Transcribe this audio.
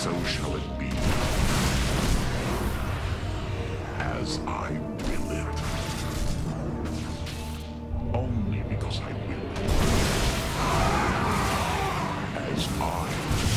so shall it be. As I will it. Only because I will it. As I